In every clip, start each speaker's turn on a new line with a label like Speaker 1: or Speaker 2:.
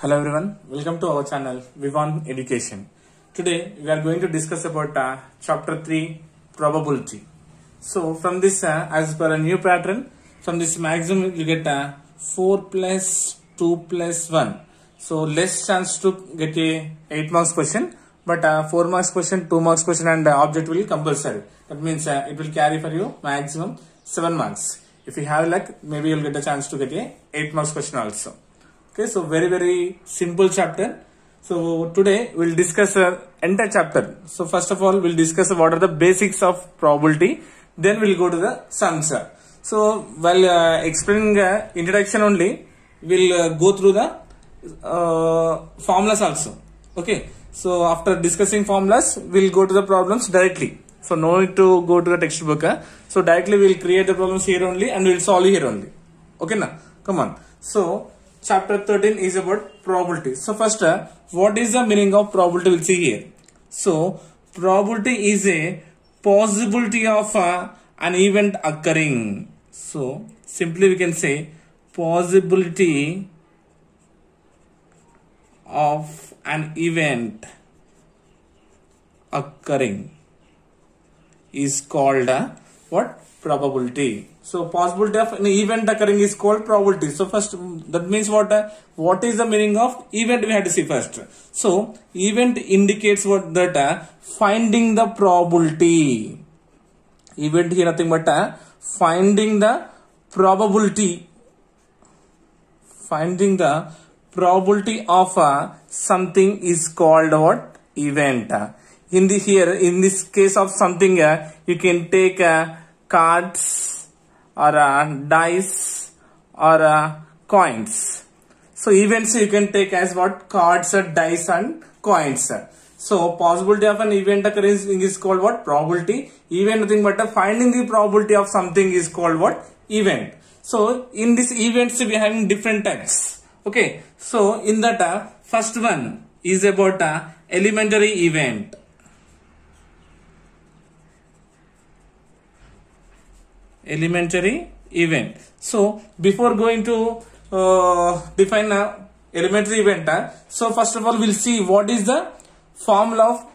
Speaker 1: Hello everyone, welcome to our channel Vivan Education. Today we are going to discuss about uh, chapter 3 probability. So from this uh, as per a new pattern from this maximum you get uh, 4 plus 2 plus 1. So less chance to get a 8 marks question but uh, 4 marks question, 2 marks question and uh, object will compulsory. That means uh, it will carry for you maximum 7 marks. If you have luck maybe you'll get a chance to get a 8 marks question also okay so very very simple chapter. So today we'll discuss uh, entire chapter. So first of all we'll discuss what are the basics of probability. Then we'll go to the sums so while uh, explaining uh, introduction only we'll uh, go through the uh, formulas also. Okay so after discussing formulas we'll go to the problems directly. So no need to go to the textbook uh. so directly we'll create the problems here only and we'll solve here only. Okay now come on. So chapter 13 is about probability. So first uh, what is the meaning of probability? We'll see here. So probability is a possibility of uh, an event occurring. So simply we can say possibility of an event occurring is called uh, what probability. So possibility of an event occurring is called probability. So first that means what what is the meaning of event we had to see first? So event indicates what that uh, finding the probability. Event here nothing but uh, finding the probability. Finding the probability of uh, something is called what? Event. In the here in this case of something uh, you can take uh, cards or uh, dice or uh, coins. So events you can take as what? Cards or dice and coins. So possibility of an event occurrence is called what? Probability. Event nothing but finding the probability of something is called what? Event. So in this events we having different types. Okay. So in that uh, first one is about uh, elementary event elementary event. So before going to uh, define a elementary event uh, so first of all we'll see what is the formula of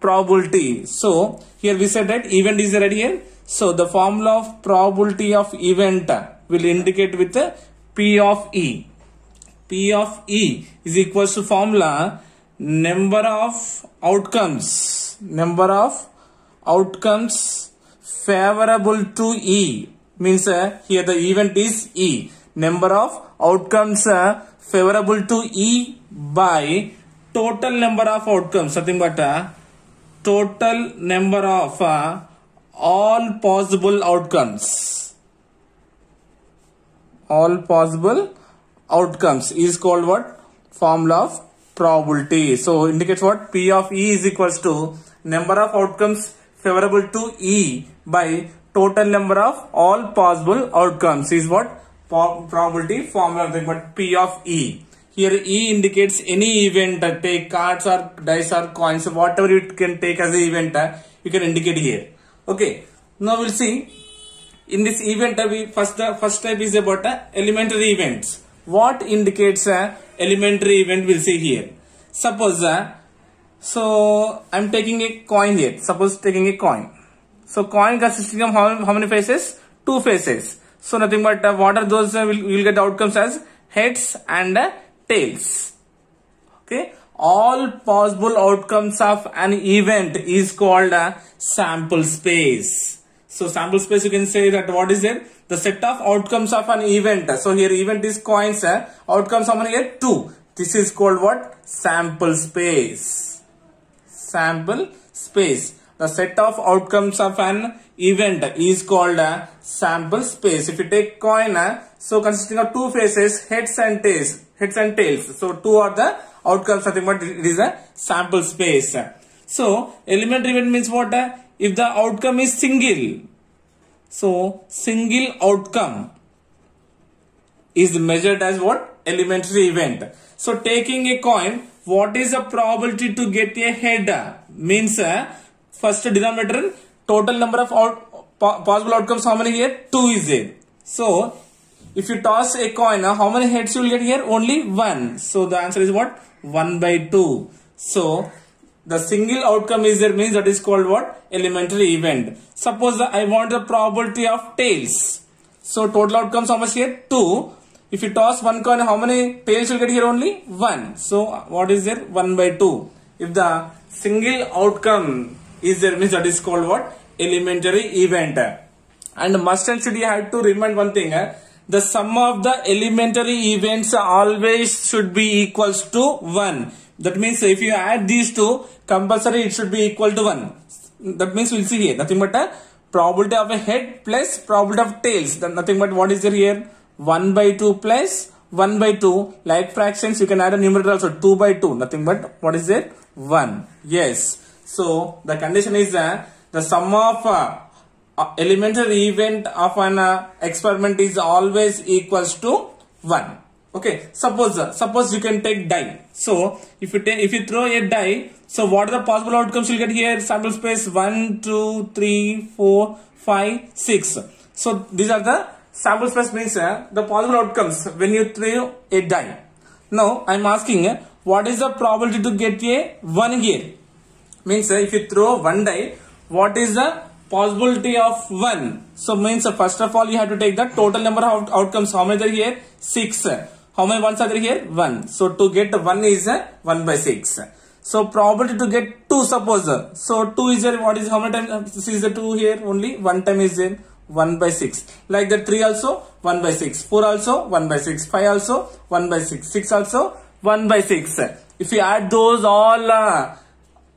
Speaker 1: probability. So here we said that event is right here. So the formula of probability of event uh, will indicate with the p of e. P of e is equals to formula number of outcomes. Number of outcomes favorable to E means uh, here the event is E. Number of outcomes uh, favorable to E by total number of outcomes. Something but uh, total number of uh, all possible outcomes. All possible outcomes is called what? Formula of probability. So indicates what? P of e is equals to number of outcomes favorable to E by total number of all possible outcomes is what probability formula but P of E. Here E indicates any event uh, take cards or dice or coins whatever you can take as an event uh, you can indicate here. Okay. Now we'll see in this event uh, we first first type is about elementary events. What indicates a elementary event we'll see here. Suppose uh, so I'm taking a coin here. Suppose taking a coin. So coin consisting of how, how many faces? Two faces. So nothing but uh, what are those? Uh, we'll, we'll get outcomes as heads and uh, tails. Okay. All possible outcomes of an event is called a sample space. So sample space you can say that what is it? The set of outcomes of an event. So here event is coins. Uh, outcomes how many here? Two. This is called what? Sample space sample space. The set of outcomes of an event is called a sample space. If you take coin, uh, so consisting of two faces, heads and tails, heads and tails. So two are the outcomes. Nothing but it is a sample space. So elementary event means what? If the outcome is single, so single outcome is measured as what? Elementary event. So taking a coin, what is the probability to get a head? Means uh, first denominator, total number of out, possible outcomes, how many here? 2 is there. So if you toss a coin, uh, how many heads you will get here? Only one. So the answer is what? 1 by 2. So the single outcome is there means that is called what? Elementary event. Suppose I want the probability of tails. So total outcomes how much here? 2. If you toss one coin, how many tails you get here? Only 1. So what is there? 1 by 2. If the single outcome is there means that is called what? Elementary event. And must and should you have to remind one thing. Eh? The sum of the elementary events always should be equals to 1. That means if you add these two, compulsory it should be equal to 1. That means we'll see here nothing but a probability of a head plus probability of tails. Then nothing but what is there here? 1 by 2 plus 1 by 2. Like fractions, you can add a numerator also 2 by 2. Nothing but what is there? 1. Yes. So the condition is that the sum of uh, uh, elementary event of an uh, experiment is always equals to 1 okay suppose uh, suppose you can take die so if you take if you throw a die so what are the possible outcomes you'll get here sample space 1 2 3 4 5 6 so these are the sample space means uh, the possible outcomes when you throw a die now i'm asking uh, what is the probability to get a 1 here means uh, if you throw one die what is the possibility of 1 so means first of all you have to take the total number of outcomes how many are here 6 how many ones are there here? 1. So to get 1 is uh, 1 by 6. So probability to get 2 suppose. So 2 is there. What is how many times? Is the 2 here only. 1 time is there. 1 by 6. Like the 3 also 1 by 6. 4 also 1 by 6. 5 also 1 by 6. 6 also 1 by 6. If you add those all uh,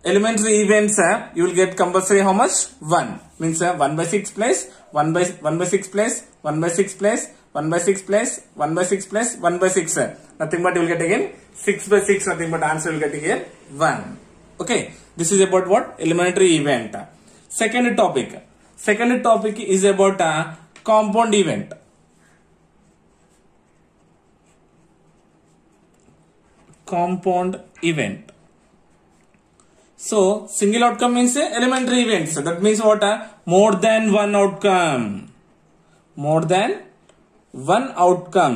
Speaker 1: elementary events, uh, you will get compulsory how much? 1. Means uh, 1 by 6 plus 1 by 1 by 6 plus 1 by 6 plus 1 by 6 plus 1 by 6 plus 1 by 6 nothing but you will get again 6 by 6 nothing but answer will get here 1 okay this is about what elementary event second topic second topic is about a compound event. Compound event. So single outcome means elementary events. That means what? A more than one outcome. More than one outcome.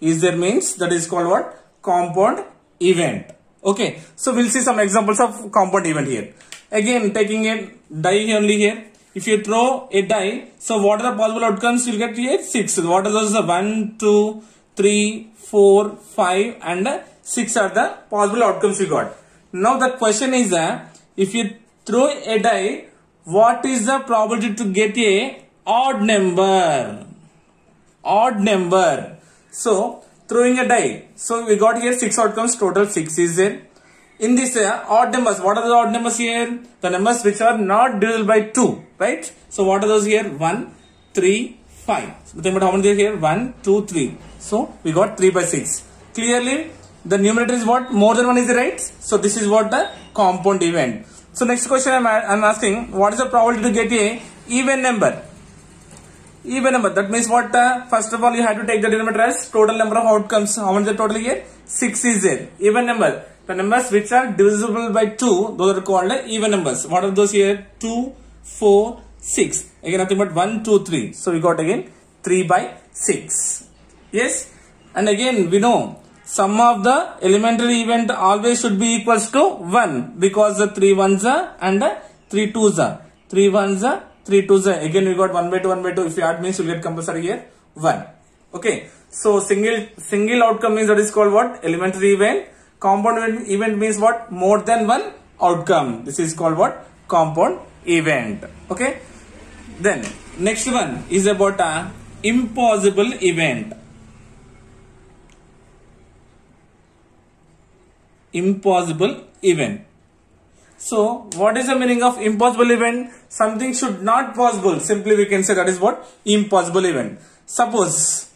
Speaker 1: Is there means? That is called what? Compound event. Okay. So we'll see some examples of compound event here again taking a die only here. If you throw a die so what are the possible outcomes? You'll get here six. What are those? One two three four five and six are the possible outcomes you got. Now the question is uh, if you throw a die what is the probability to get a odd number? Odd number. So throwing a die. So we got here six outcomes. Total six is there in this uh, odd numbers. What are the odd numbers here? The numbers which are not divisible by 2 right? So what are those here? 1 3 5 so about how many are here? 1 2 3 so we got 3 by 6 clearly the numerator is what? More than 1 is right? So this is what the compound event. So next question I'm, I'm asking what is the probability to get a even number? Even number. That means what uh, first of all you have to take the denominator as total number of outcomes. How many is the total here? 6 is there. Even number the numbers which are divisible by 2 those are called even numbers. What are those here? 2 4 6 again nothing but 1 2 3 so we got again 3 by 6 yes? And again we know sum of the elementary event always should be equals to 1 because the 3 ones are and the 3 twos are. 3 ones are 3 2s again we got 1 by 2 1 by 2 if you add means you get compulsory here 1 okay? So single single outcome means that is called what? Elementary event compound event means what more than one outcome this is called what compound event okay then next one is about a impossible event impossible event so what is the meaning of impossible event? Something should not possible. Simply we can say that is what? Impossible event. Suppose,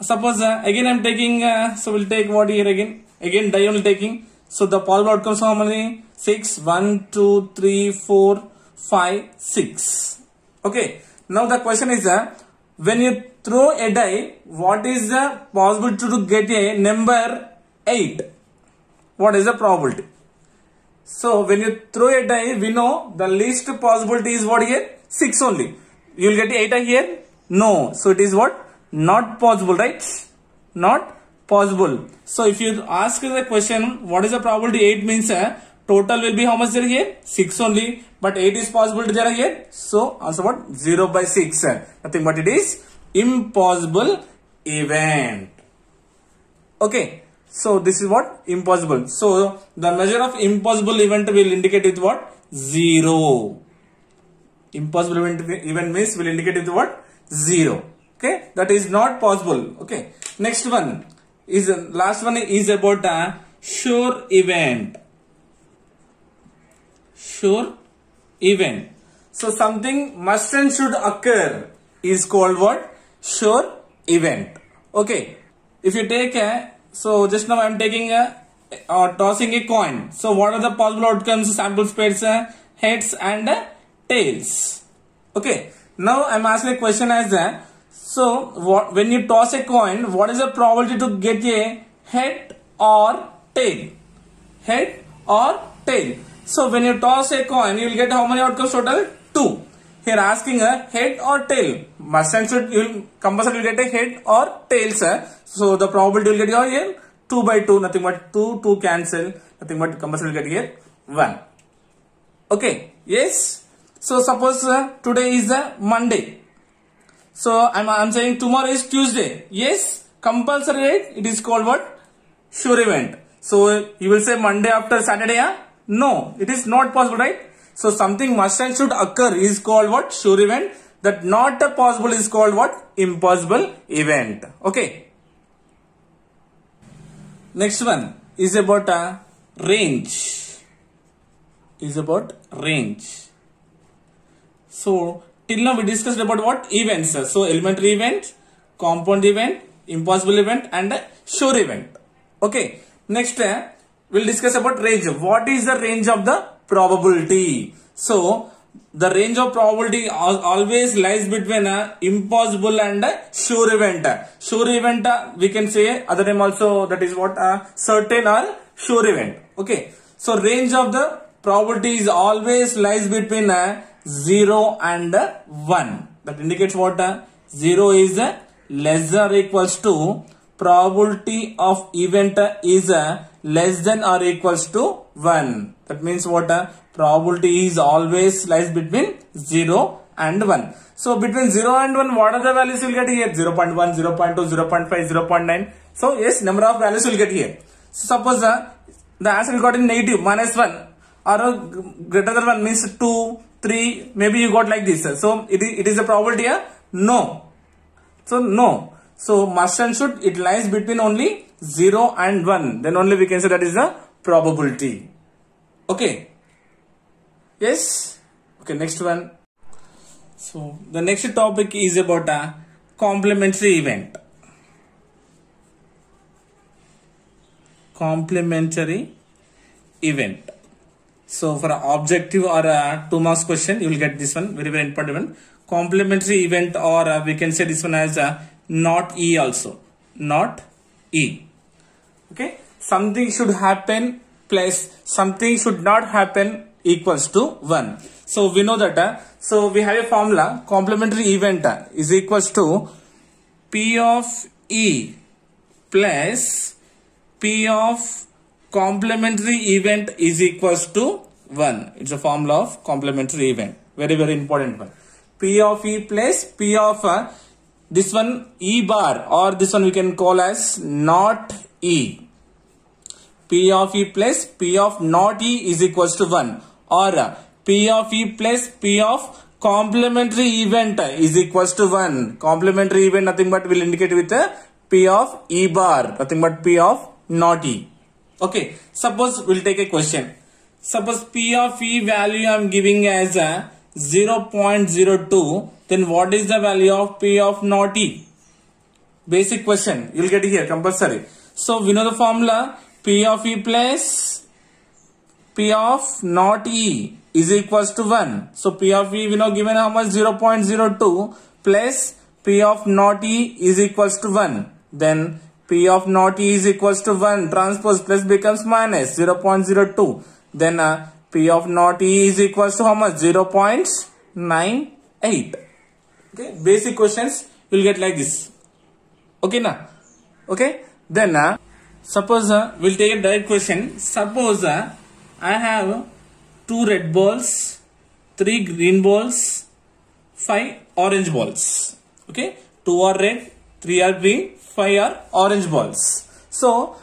Speaker 1: suppose uh, again I am taking, uh, so we'll take what here again? Again die only taking. So the possible outcomes how many? 6, 1, 2, 3, 4, 5, 6. Okay. Now the question is uh, when you throw a die, what is the possibility to get a number 8? What is the probability? So when you throw a die, we know the least possibility is what here? 6 only. You will get 8 here? No. So it is what? Not possible, right? Not possible. So if you ask the question, what is the probability 8 means uh, total will be how much there here? 6 only. But 8 is possible to there here. So answer what? 0 by 6. Nothing but it is impossible event. Okay. So this is what? Impossible. So the measure of impossible event will indicate with what? 0. Impossible event, event means will indicate with what? 0. Okay. That is not possible. Okay. Next one is last one is about a sure event. Sure event. So something must and should occur is called what? Sure event. Okay. If you take a so just now I am taking a or tossing a coin. So what are the possible outcomes? Sample space, uh, heads and uh, tails. Okay. Now I am asking a question as a so what when you toss a coin, what is the probability to get a head or tail? Head or tail. So when you toss a coin, you will get how many outcomes total? Two. Here asking a head or tail. And should you will compulsory get a head or tail, sir. So the probability will get your here 2 by 2, nothing but 2, 2 cancel, nothing but compulsory will get here 1. Okay, yes. So suppose uh, today is a Monday. So I'm, I'm saying tomorrow is Tuesday. Yes, compulsory right? It is called what? Sure event. So you will say Monday after Saturday? No, it is not possible, right? So something must and should occur is called what? Sure event. That not a possible is called what? Impossible event. Okay. Next one is about a range. Is about range. So till now we discussed about what events. So elementary event, compound event, impossible event and sure event. Okay. Next uh, we'll discuss about range. What is the range of the probability? So the range of probability always lies between a impossible and a sure event. Sure event uh, we can say other name also that is what a certain or sure event. Okay. So range of the probability is always lies between a 0 and 1. That indicates what? 0 is less than or equals to probability of event is less than or equals to 1. That means what? Probability is always lies between 0 and 1. So between 0 and 1, what are the values you'll get here? 0 0.1, 0 0.2, 0 0.5, 0 0.9. So yes, number of values you'll get here. So suppose uh, the answer you got in negative, minus 1 or uh, greater than 1 means 2, 3, maybe you got like this. So it, it is a probability? Uh? No. So no. So must and should it lies between only 0 and 1. Then only we can say that is the probability. Okay. Yes. Okay, next one. So the next topic is about a complementary event. Complementary event. So for an objective or a two marks question, you will get this one very very important one. Complementary event or uh, we can say this one as a not E also. Not E. Okay. Something should happen plus something should not happen equals to 1. So we know that. Uh, so we have a formula complementary event uh, is equals to P of E plus P of complementary event is equals to 1. It's a formula of complementary event. Very very important one. P of E plus P of uh, this one E bar or this one we can call as not E. P of E plus P of not E is equals to 1 or uh, P of E plus P of complementary event is equals to 1. Complementary event nothing but will indicate with a P of E bar nothing but P of not E. Okay, suppose we'll take a question. Suppose P of E value I am giving as a 0.02 then what is the value of P of not E? Basic question you'll get here compulsory. So we know the formula P of E plus P of not E is equals to 1. So P of E we know given how much 0.02 plus P of not E is equals to 1. Then P of not E is equals to 1 transpose plus becomes minus 0.02. Then uh, P of not E is equals to how much 0.98. Okay, basic questions you'll get like this. Okay, na? Okay, then uh, suppose uh, we'll take a direct question. Suppose uh, I have two red balls, three green balls, five orange balls. Okay, two are red, three are green, five are orange balls. So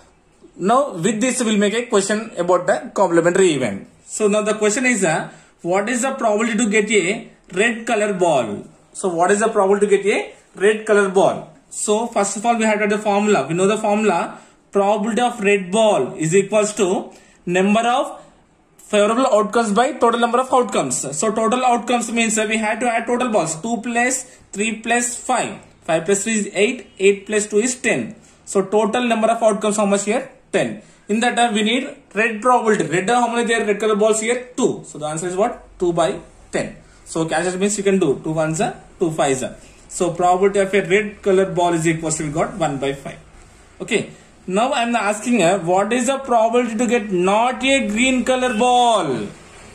Speaker 1: now with this we'll make a question about the complementary event. So now the question is uh, what is the probability to get a red color ball? So what is the probability to get a red color ball? So first of all we have to the formula. We know the formula probability of red ball is equals to number of favorable outcomes by total number of outcomes. So total outcomes means we had to add total balls 2 plus 3 plus 5. 5 plus 3 is 8. 8 plus 2 is 10. So total number of outcomes how much here? 10. In that time we need red probability. Red how many there? Red color balls here? 2. So the answer is what? 2 by 10. So calculation means you can do 2 ones are 2 fives are. So probability of a red color ball is equal to we got 1 by 5. Okay. Now I am asking her what is the probability to get not a green color ball?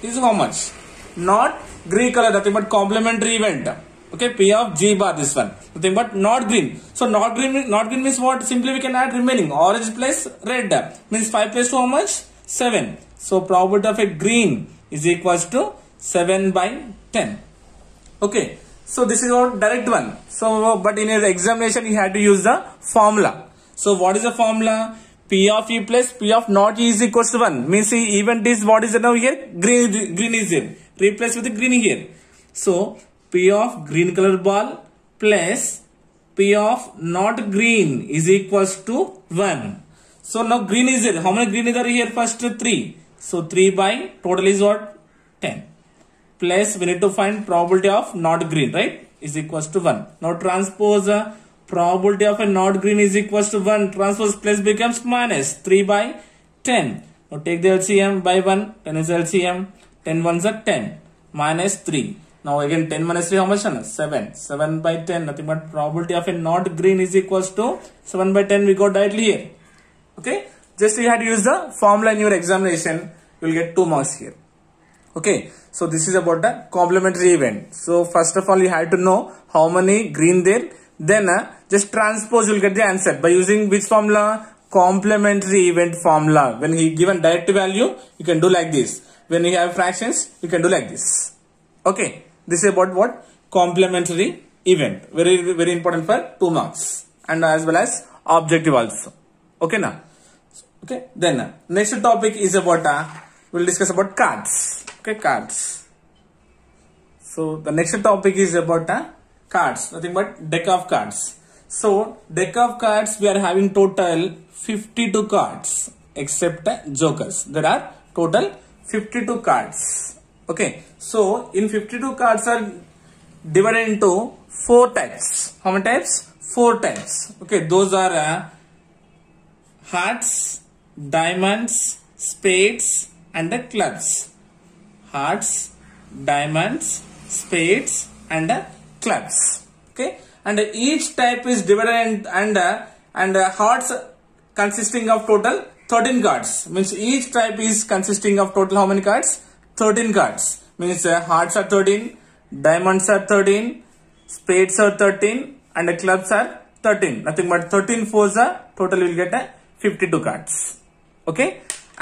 Speaker 1: This is how much? Not green color, nothing but complementary event. Okay, P of G bar this one. Nothing but not green. So not green not green means what? Simply we can add remaining. Orange plus red. Means 5 plus 2 how much? 7. So probability of a green is equals to 7 by 10. Okay. So this is our direct one. So but in your examination you had to use the formula. So what is the formula? P of E plus P of not E is equals to 1. Means even this what is it now here? Green, green is here. Replace with green here. So P of green color ball plus P of not green is equals to 1. So now green is here. How many green is there here? First 3. So 3 by total is what? 10. Plus we need to find probability of not green right? Is equals to 1. Now transpose uh, probability of a not green is equals to 1 transpose plus becomes minus 3 by 10 now take the LCM by 1 10 is LCM 10 ones are 10 minus 3 now again 10 minus 3 how much 7 7 by 10 nothing but probability of a not green is equals to 7 by 10 we got directly here. Okay? Just you had to use the formula in your examination. You will get 2 marks here. Okay? So this is about the complementary event. So first of all you had to know how many green there. Then uh, just transpose you'll get the answer. By using which formula? Complementary event formula. When he given direct value you can do like this. When you have fractions you can do like this. Okay this is about what? Complementary event. Very very important for two marks. And as well as objective also. Okay now okay then uh, next topic is about uh, we'll discuss about cards. Okay cards. So the next topic is about uh, cards. Nothing but deck of cards. So deck of cards we are having total 52 cards except jokers. There are total 52 cards okay so in 52 cards are divided into four types. How many types? Four types. Okay those are uh, hearts diamonds spades and the clubs. Hearts diamonds spades and the clubs. Okay and each type is divided and and, uh, and uh, hearts consisting of total 13 cards. Means each type is consisting of total how many cards 13 cards means uh, hearts are 13 diamonds are 13 spades are 13 and the clubs are 13 nothing but 13 fours are total will get a 52 cards okay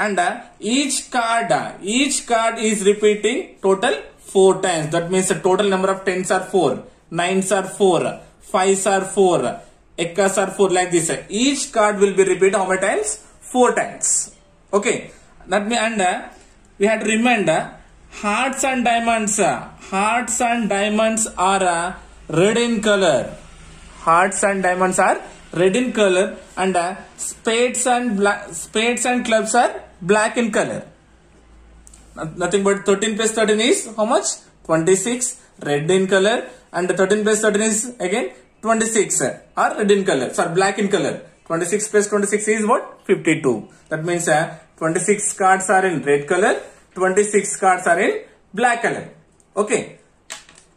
Speaker 1: and uh, each card uh, each card is repeating total four times that means the total number of tens are four nines are 4, fives are 4, ekkas are 4 like this. Each card will be repeated how many times? 4 times. Okay. That means and uh, we had to remember hearts and diamonds. Hearts and diamonds are uh, red in color. Hearts and diamonds are red in color and uh, spades and black, spades and clubs are black in color. Nothing but 13 plus 13 is how much? 26 red in color and 13 plus 13 is again 26 are red in color sorry black in color 26 plus 26 is what 52 that means uh, 26 cards are in red color 26 cards are in black color. Okay.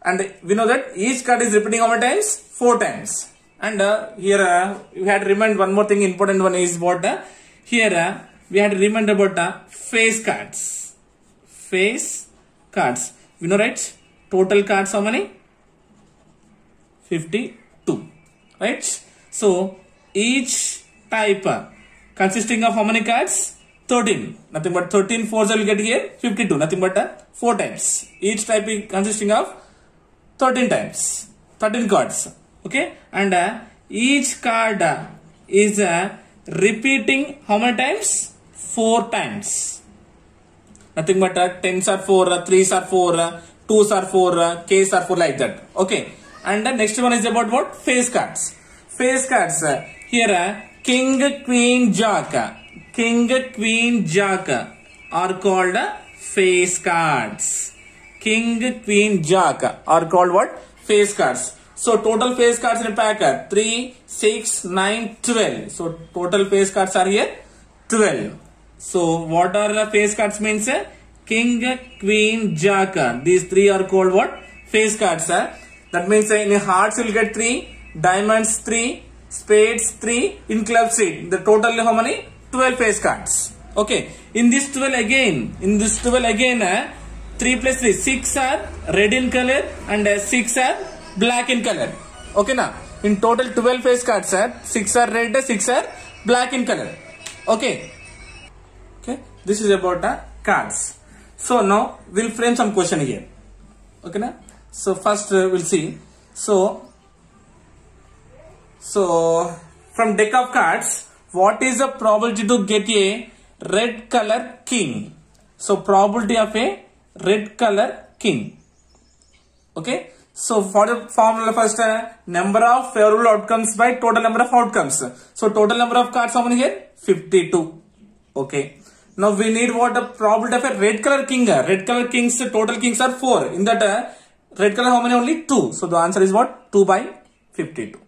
Speaker 1: And we know that each card is repeating how many times? Four times. And uh, here uh, you had to remind one more thing important one is what uh, here uh, we had to remind about uh, face cards. Face cards. We know right? Total cards how many? 52 right? So each type uh, consisting of how many cards 13 nothing but 13 fours will get here 52 nothing but uh, 4 times. Each type is consisting of 13 times. 13 cards. Okay? And uh, each card uh, is uh, repeating how many times? 4 times. Nothing but uh, tens are 4 uh, threes are 4 uh, twos are 4 uh, k's are 4 like that. Okay? And the next one is about what? Face cards. Face cards uh, here uh, king queen jack uh, king queen jack uh, are called uh, face cards king queen jack uh, are called what face cards so total face cards in a pack are 3 6 9 12 so total face cards are here 12 so what are the face cards means? uh, King, Queen, Jack. uh, These three are called what? Face cards. uh. That means uh, in hearts you will get three, diamonds three, spades three, in clubs three. The total how many? 12 face cards. Okay. In this 12 again, in this 12 again, uh, 3 plus 3, 6 are red in color and uh, 6 are black in color. Okay now. In total 12 face cards, sir. 6 are red, 6 are black in color. Okay okay this is about the cards so now we'll frame some question here okay na? so first uh, we'll see so so from deck of cards what is the probability to get a red color king? So probability of a red color king. Okay? So for the formula first uh, number of favorable outcomes by total number of outcomes. So total number of cards how many here? 52 okay? Now we need what the probability of a red color king uh, red color kings uh, total kings are 4 in that uh, red color how many only? 2 so the answer is what? 2 by 52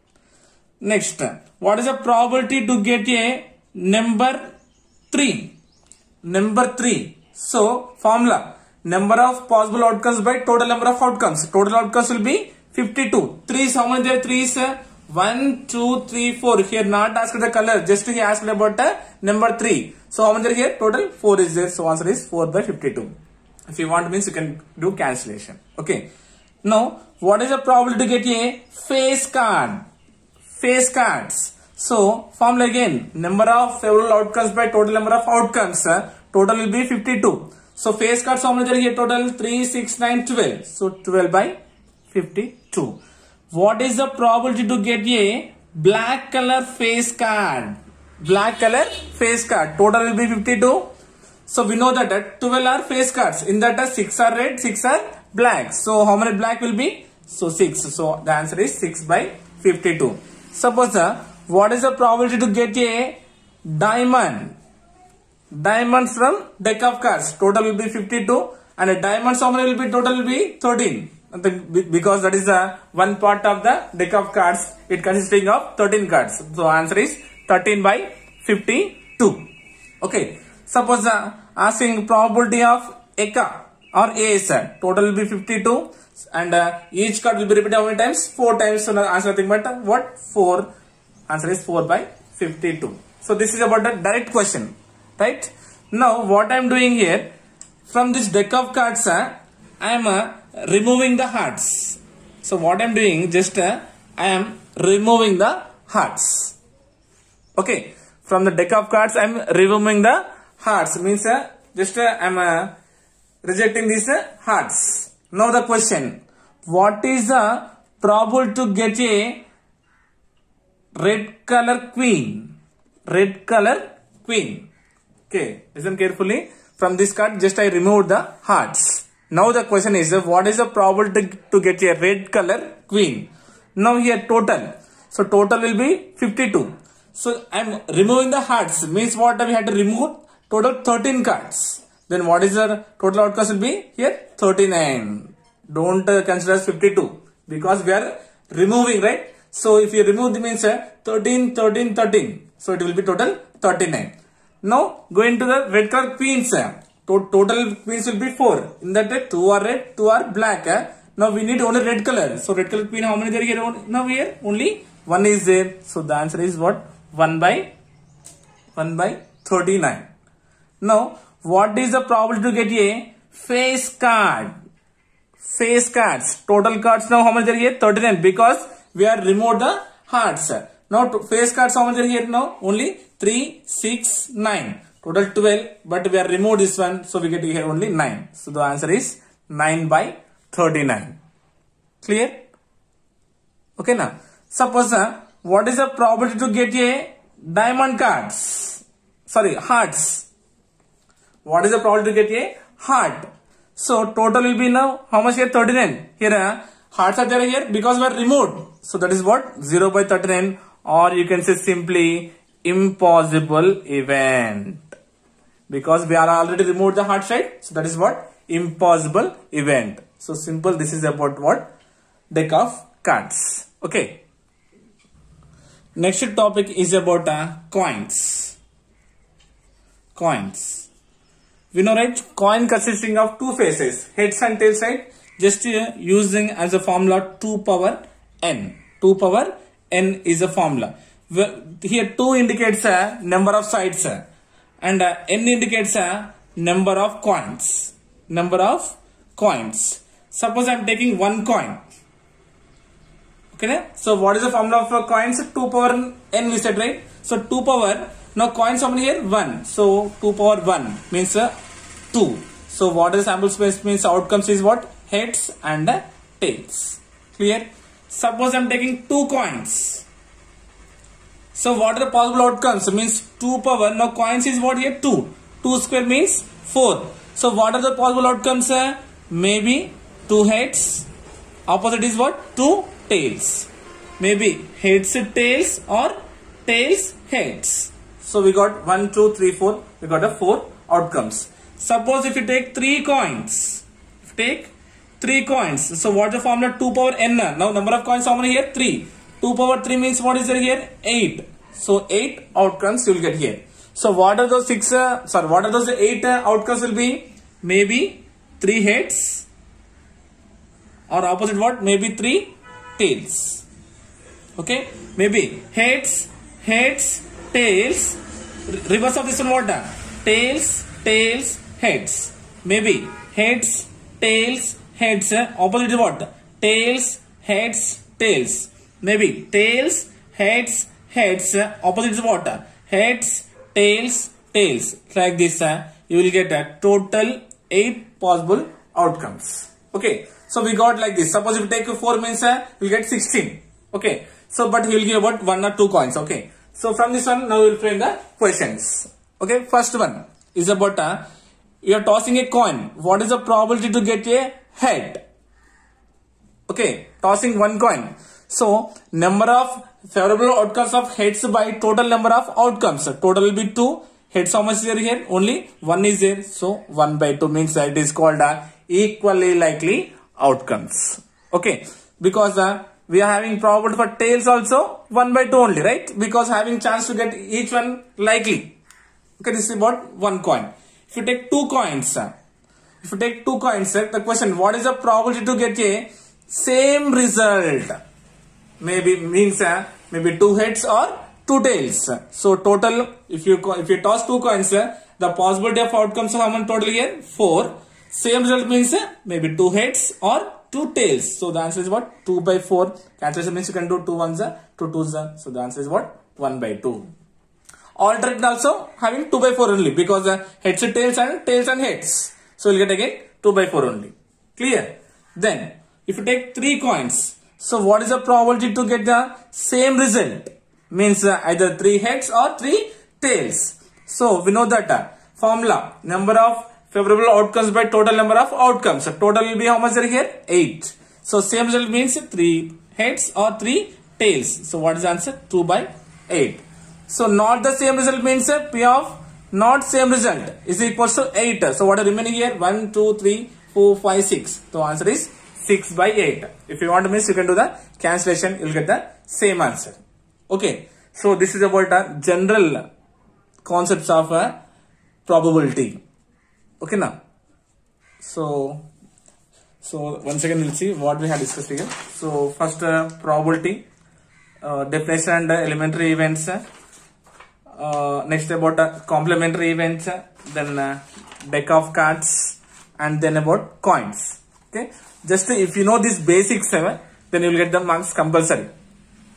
Speaker 1: next what is the probability to get a number 3 number 3 so formula. Number of possible outcomes by total number of outcomes. Total outcomes will be 52 3 how many there 3 is uh, 1 2 3 4 here not asked the color. Just he asked about uh, number 3 so how many there here? Total 4 is there. So answer is 4 by 52 if you want means you can do cancellation. Okay. Now what is the probability to get a face card face cards. So formula again number of favorable outcomes by total number of outcomes. total will be 52. So face cards how many there here total 3, 6, 9, 12. So 12 by 52. What is the probability to get a black color face card? Black color face card. Total will be 52. So we know that uh, 12 are face cards. In that uh, 6 are red, 6 are black. So how many black will be? So 6. So the answer is 6 by 52. Suppose uh, what is the probability to get a diamond? Diamonds from deck of cards. Total will be 52 and a diamond how many will be? Total will be 13. Nothing Because that is the one part of the deck of cards. It consisting of 13 cards. So answer is 13 by 52. Okay. Suppose uh, asking probability of Eka or uh, Total will be 52 and uh, each card will be repeated how many times? 4 times. So now answer nothing but uh, what? 4. Answer is 4 by 52. So this is about the direct question. Right? Now what I am doing here from this deck of cards uh, I am uh, removing the hearts. So what I am doing just uh, I am removing the hearts. Okay. From the deck of cards I am removing the hearts means uh, just I am rejecting these hearts. Now the question. What is the probable to get a red color queen? Red color queen. Okay listen carefully. From this card just i removed the hearts. Now the question is what is the probability to, to get a red color queen? Now here total. So total will be 52 so i'm removing the hearts. Means what we had to remove? Total 13 cards then what is the total outcome will be? Here 39 don't uh, consider as 52 because we are removing right? So if you remove the means uh, 13 13 13 so it will be total 39 now going to the red color queens uh, to- total queens will be 4 in that uh, 2 are red 2 are black uh. now we need only red color. So red color queen how many there here? Now here only one is there. So the answer is what? 1 by 1 by 39 now what is the probability to get a face card face cards total cards now how much there here 39 because we are remove the hearts. Now face cards how many are here now? Only 3, 6, 9. Total 12 but we are remove this one so we get here only 9. So the answer is 9 by 39. Clear? Okay now. Suppose uh, what is the probability to get a diamond cards? Sorry, hearts. What is the probability to get a heart? So total will be now how much here? 39. Here uh, hearts are there here because we are removed. So that is what? 0 by 39 or you can say simply impossible event. Because we are already removed the heart side. So that is what? Impossible event. So simple this is about what? Deck of cards. Okay. Next topic is about uh, coins. Coins. We know right? Coin consisting of two faces, heads and tails right? Just uh, using as a formula 2 power n. 2 power n is a formula. Here 2 indicates a number of sides and uh, n indicates a number of coins. Number of coins. Suppose I am taking one coin Okay. So what is the formula for coins? 2 power n we said right. So 2 power. Now coins how many here? 1. So 2 power 1 means uh, 2. So what is sample space means outcomes is what? Heads and tails. Clear? Suppose I am taking 2 coins. So what are the possible outcomes? Means 2 power. Now coins is what here? 2. 2 square means 4. So what are the possible outcomes? Uh, maybe 2 heads. Opposite is what? 2 tails. Maybe heads tails or tails heads. So we got 1, 2, 3, 4. We got a 4 outcomes. Suppose if you take 3 coins. Take 3 coins. So what is the formula? 2 power n. Now number of coins how many here? 3. 2 power 3 means what is there here? 8. So 8 outcomes you will get here. So what are those 6? Uh, sorry, what are those 8 uh, outcomes will be? Maybe 3 heads or opposite what? Maybe 3 tails. Okay, maybe heads, heads, tails. Reverse of this one what? Tails, tails, heads. Maybe heads, tails, heads. Opposite is what? Tails, heads, tails. Maybe tails, heads, heads. Opposite is what? Heads, tails, tails. Like this, you will get a total 8 possible outcomes. Okay. So we got like this. Suppose if you take 4 means uh, we get 16. Okay. So but he will give about 1 or 2 coins. Okay. So from this one now we will frame the questions. Okay. First one is about uh, you are tossing a coin. What is the probability to get a head? Okay. Tossing one coin. So number of favorable outcomes of heads by total number of outcomes. Total will be 2. Heads how much is there here? Only 1 is there. So 1 by 2 means that is called a equally likely outcomes. Okay, because uh, we are having probability for tails also 1 by 2 only, right? Because having chance to get each one likely. Okay, this is about one coin. If you take two coins, if you take two coins, the question, what is the probability to get a same result? Maybe means maybe two heads or two tails. So total, if you if you toss two coins, the possibility of outcomes of how many total here? 4 same result means maybe two heads or two tails. So the answer is what? 2 by 4. Cancellation means you can do 2 ones, 2. Uh. So the answer is what? 1 by 2. Alternate also having 2 by 4 only because uh, heads and tails and tails and heads. So we'll get again 2 by 4 only. Clear? Then if you take 3 coins. So what is the probability to get the same result? Means uh, either 3 heads or 3 tails. So we know that uh, formula number of favorable outcomes by total number of outcomes. So total will be how much are here? 8. So same result means 3 heads or 3 tails. So what is the answer? 2 by 8. So not the same result means P of not same result is equal to 8. So what are remaining here? 1, 2, 3, 4, 5, 6. So answer is 6 by 8. If you want to miss, you can do the cancellation. You will get the same answer. Okay. So this is about the general concepts of a probability okay now so so once again we'll see what we have discussed here so first uh, probability uh, definition and uh, elementary events uh, next about uh, complementary events uh, then uh, deck of cards and then about coins. Okay? Just uh, if you know this basic seven then you will get the marks compulsory.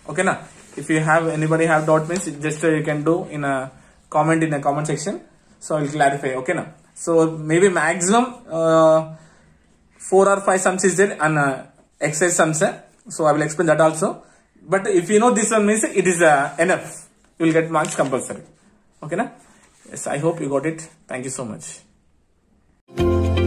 Speaker 1: Okay now if you have anybody have doubt means just you can do in a comment in the comment section. So i will clarify okay now so maybe maximum uh, four or five sums is there and uh, exercise sums so i will explain that also. But if you know this one means it is uh, enough you will get marks compulsory. Okay na? Yes i hope you got it. Thank you so much.